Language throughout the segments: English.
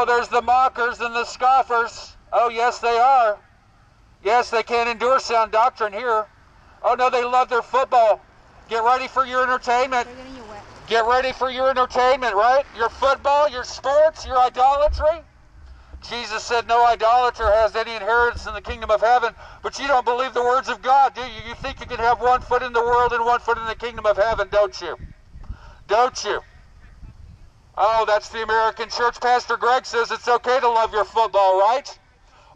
Oh, there's the mockers and the scoffers. Oh, yes, they are. Yes, they can't endure sound doctrine here. Oh, no, they love their football. Get ready for your entertainment. They're getting you wet. Get ready for your entertainment, right? Your football, your sports, your idolatry. Jesus said no idolater has any inheritance in the kingdom of heaven, but you don't believe the words of God, do you? You think you can have one foot in the world and one foot in the kingdom of heaven, don't you? Don't you? Oh, that's the American church. Pastor Greg says it's okay to love your football, right?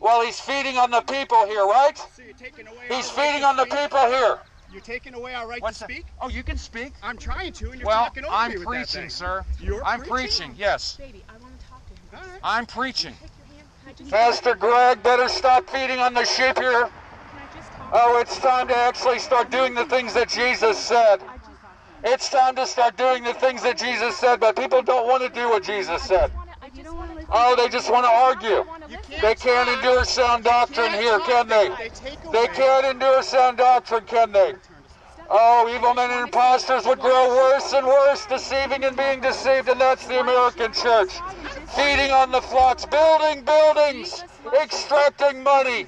Well, he's feeding on the people here, right? So you're taking away He's our right feeding on the speak? people here. You're taking away our right What's to that? speak? Oh, you can speak. I'm trying to, and you're Well, talking over I'm me with that preaching, thing. sir. You're I'm preaching? preaching, yes. Baby, I want to talk to him. All right. I'm preaching. Take your hand. Can I just Pastor Greg better stop feeding on the sheep here. Can I just talk? Oh, it's time to actually start doing the things that Jesus said. I just. It's time to start doing the things that Jesus said, but people don't want to do what Jesus said. I just want oh, to. Oh, they just want to argue. You They can't endure sound doctrine here, can they? They take away. They can't endure sound doctrine, can they? Oh, evil men and imposters would grow worse and worse, deceiving and being deceived, and that's the American church. Feeding on the flocks, building buildings, extracting money.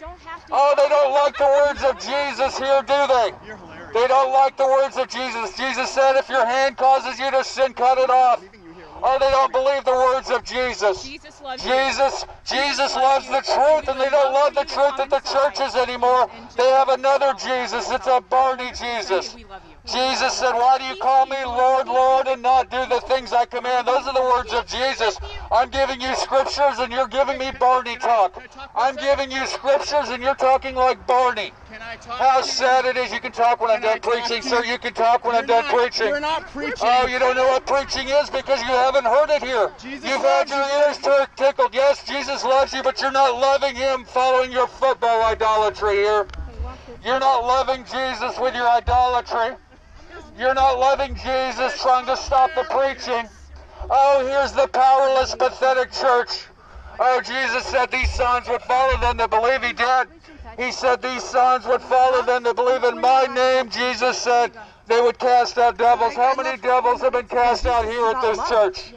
Oh, they don't like the words of Jesus here, do they? They don't like the words of Jesus. Jesus said, if your hand causes you to sin, cut it off. Leaving you here. Oh, they don't believe the words of Jesus. Jesus loves you. Jesus, Jesus loves the truth, and they don't love the truth at the churches anymore. They have another Jesus. It's a Barney Jesus. We love you. Jesus said, Why do you call me Lord, Lord, and not do the things I command? Those are the words of Jesus. I'm giving you scriptures, and you're giving me Barney talk. I'm giving you scriptures, and you're talking like Barney. Can I talk? How sad it is. You can talk when I'm done preaching, sir. you? You can talk when I'm done preaching. You're not preaching. Oh, you don't know what preaching is because you haven't heard it here. You've had your ears tickled. Yes, Jesus loves you, but you're not loving Him following your football idolatry here. You're not loving Jesus with your idolatry. You're not loving Jesus trying to stop the preaching. Oh, here's the powerless, pathetic church. Oh, Jesus said these signs would follow them that believe He did. He said these signs would follow them that believe in my name. Jesus said they would cast out devils. How many devils have been cast out here at this church?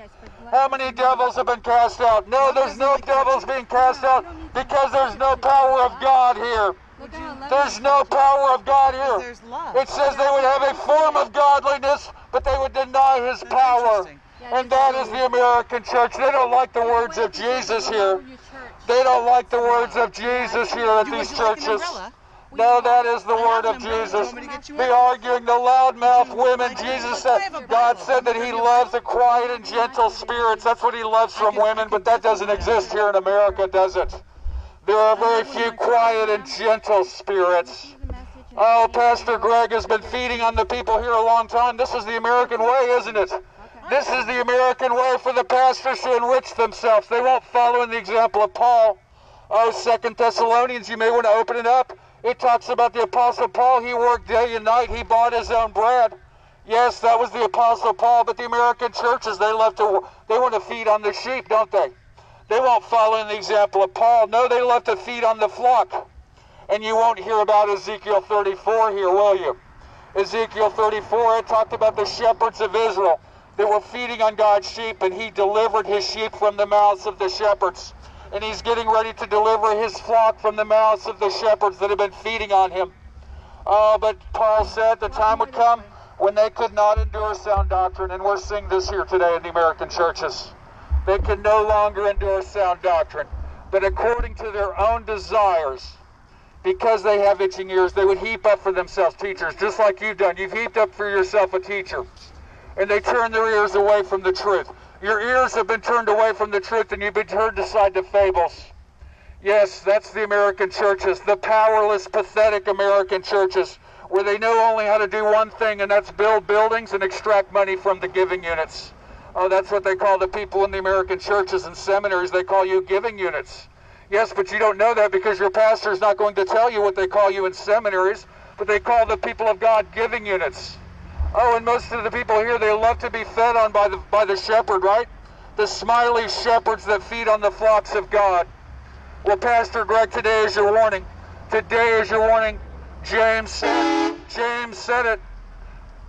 How many devils have been cast out? No, there's no devils being cast out because there's no power of God here. There's no power of God here. It says they would have a form of godliness, but they would deny his power. And that is the American church. They don't like the words of Jesus here. They don't like the words of Jesus here at these churches. No, that is the word of. Jesus. The arguing, the loudmouth women. Jesus said, God said that He loves the quiet and gentle spirits. That's what He loves from women, but that doesn't exist here in America, does it? There are very few quiet and gentle spirits. Oh, Pastor Greg has been feeding on the people here a long time. This is the American way, isn't it? This is the American way for the pastors to enrich themselves. They won't follow in the example of Paul. Oh, Second Thessalonians, you may want to open it up. It talks about the Apostle Paul. He worked day and night. He bought his own bread. Yes, that was the Apostle Paul. But the American churches, they love to, they want to feed on the sheep, don't they? They won't follow in the example of Paul. No, they love to feed on the flock. And you won't hear about Ezekiel 34 here, will you? Ezekiel 34, it talked about the shepherds of Israel that were feeding on God's sheep, and he delivered his sheep from the mouths of the shepherds. And he's getting ready to deliver his flock from the mouths of the shepherds that have been feeding on him. Uh, but Paul said the time would come when they could not endure sound doctrine, and we're seeing this here today in the American churches. They can no longer endure sound doctrine, but according to their own desires, because they have itching ears, they would heap up for themselves teachers, just like you've done. You've heaped up for yourself a teacher, and they turn their ears away from the truth. Your ears have been turned away from the truth, and you've been turned aside to fables. Yes, that's the American churches, the powerless, pathetic American churches, where they know only how to do one thing, and that's build buildings and extract money from the giving units. Oh, that's what they call the people in the American churches and seminaries. They call you giving units. Yes, but you don't know that because your pastor is not going to tell you what they call you in seminaries, but they call the people of God giving units. Oh, and most of the people here, they love to be fed on by the, by the shepherd, right? The smiley shepherds that feed on the flocks of God. Well, Pastor Greg, today is your warning. Today is your warning. James said, James said it.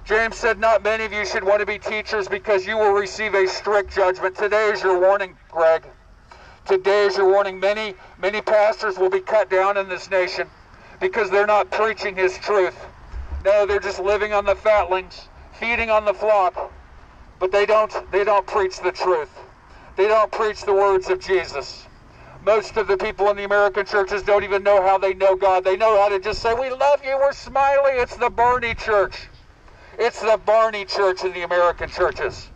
James said, Not many of you should want to be teachers because you will receive a strict judgment. Today is your warning, Greg. Today, is your warning, many, many pastors will be cut down in this nation because they're not preaching his truth. No, they're just living on the fatlings, feeding on the flock, but they don't they don't preach the truth. They don't preach the words of Jesus. Most of the people in the American churches don't even know how they know God. They know how to just say, "We love you. We're smiley." It's the Barney church. It's the Barney church in the American churches.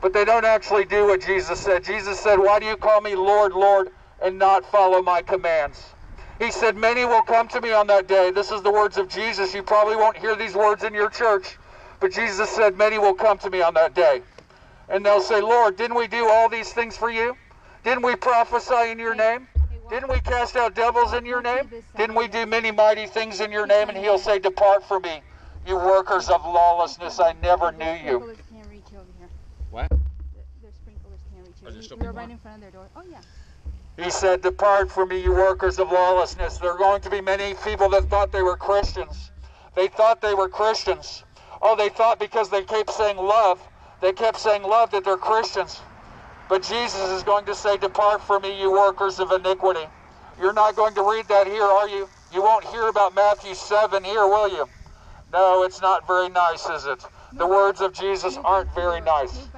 But they don't actually do what Jesus said. Jesus said, "Why do you call me Lord, Lord, and not follow my commands?" He said, Many will come to me on that day. This is the words of Jesus. You probably won't hear these words in your church, but Jesus said, Many will come to me on that day. And they'll say, Lord, didn't we do all these things for you? Didn't we prophesy in your name? Didn't we cast out devils in your name? Didn't we do many mighty things in your name? And he'll say, Depart from me, you workers of lawlessness. I never knew you. Sprinklers can't reach over here. What? The- Their sprinklers can't reach Are there here. still We- We're right in front of their door. Oh, yeah. He said, Depart from me, you workers of lawlessness. There are going to be many people that thought they were Christians. They thought they were Christians. Oh, they thought because they kept saying love, they kept saying love that they're Christians. But Jesus is going to say, Depart from me, you workers of iniquity. You're not going to read that here, are you? You won't hear about Matthew 7 here, will you? No, it's not very nice, is it? The words of Jesus aren't very nice.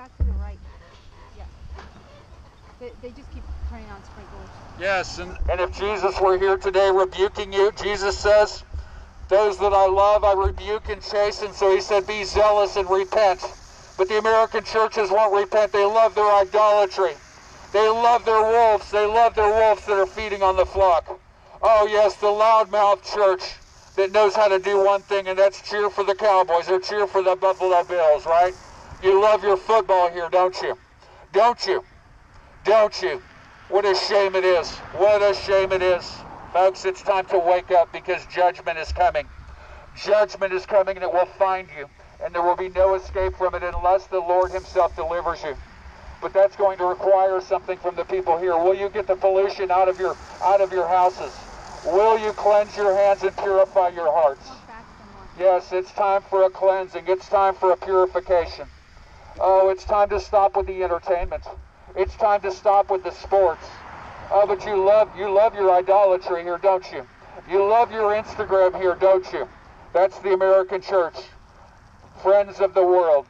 They just keep turning on sprinklers. Yes, and, and if Jesus were here today rebuking you, Jesus says, Those that I love, I rebuke and chasten. So he said, Be zealous and repent. But the American churches won't repent. They love their idolatry. They love their wolves. They love their wolves that are feeding on the flock. Oh, yes, the loudmouth church that knows how to do one thing, and that's cheer for the Cowboys or cheer for the Buffalo Bills, right? You love your football here, don't you? Don't you? Don't you? What a shame it is. What a shame it is. Folks, it's time to wake up because judgment is coming. Judgment is coming and it will find you. And there will be no escape from it unless the Lord Himself delivers you. But that's going to require something from the people here. Will you get the pollution out of your out of your houses? Will you cleanse your hands and purify your hearts? Yes, it's time for a cleansing. It's time for a purification. Oh, it's time to stop with the entertainment. It's time to stop with the sports. Oh, but you love you love your idolatry here, don't you? You love your Instagram here, don't you? That's the American church. Friends of the world.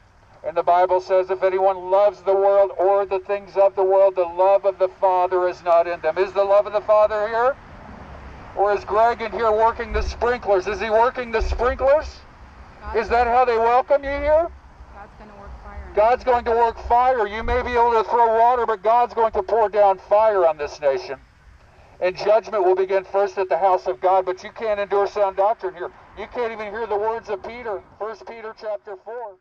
And the Bible says if anyone loves the world or the things of the world, the love of the Father is not in them. Is the love of the Father here? Or is Greg in here working the sprinklers? Is he working the sprinklers? Is that how they welcome you here? God's going to work fire. You may be able to throw water, but God's going to pour down fire on this nation. And judgment will begin first at the house of God, but you can't endure sound doctrine here. You can't even hear the words of Peter, 1 Peter chapter 4.